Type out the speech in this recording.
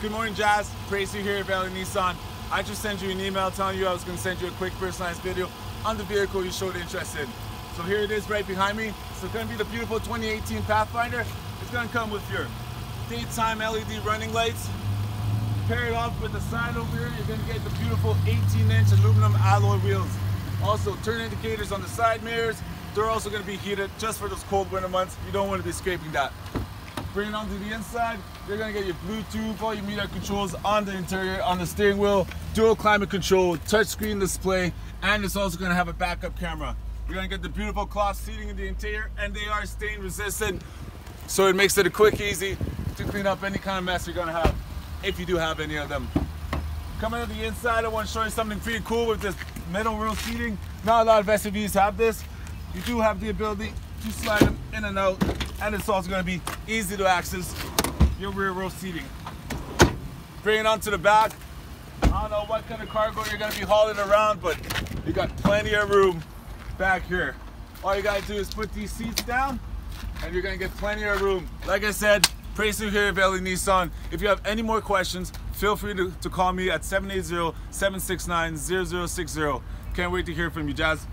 Good morning, Jaz. Tracy here at Valley Nissan. I just sent you an email telling you I was going to send you a quick personalized video on the vehicle you showed interest in. So here it is right behind me. So it's going to be the beautiful 2018 Pathfinder. It's going to come with your daytime LED running lights. Pair it off with the side over here, you're going to get the beautiful 18-inch aluminum alloy wheels. Also, turn indicators on the side mirrors. They're also going to be heated just for those cold winter months. You don't want to be scraping that. Bring it onto the inside. You're gonna get your Bluetooth, all your media controls on the interior, on the steering wheel, dual climate control, touchscreen display, and it's also gonna have a backup camera. You're gonna get the beautiful cloth seating in the interior, and they are stain resistant, so it makes it a quick, easy to clean up any kind of mess you're gonna have, if you do have any of them. Coming to the inside, I want to show you something pretty cool with this metal row seating. Not a lot of SUVs have this. You do have the ability to slide them in and out, and it's also going to be easy to access your rear row seating. Bring it onto the back. I don't know what kind of cargo you're going to be hauling around, but you got plenty of room back here. All you got to do is put these seats down, and you're going to get plenty of room. Like I said, Tracy here at Valley Nissan. If you have any more questions, feel free to, to call me at 780-769-0060. Can't wait to hear from you, Jaz.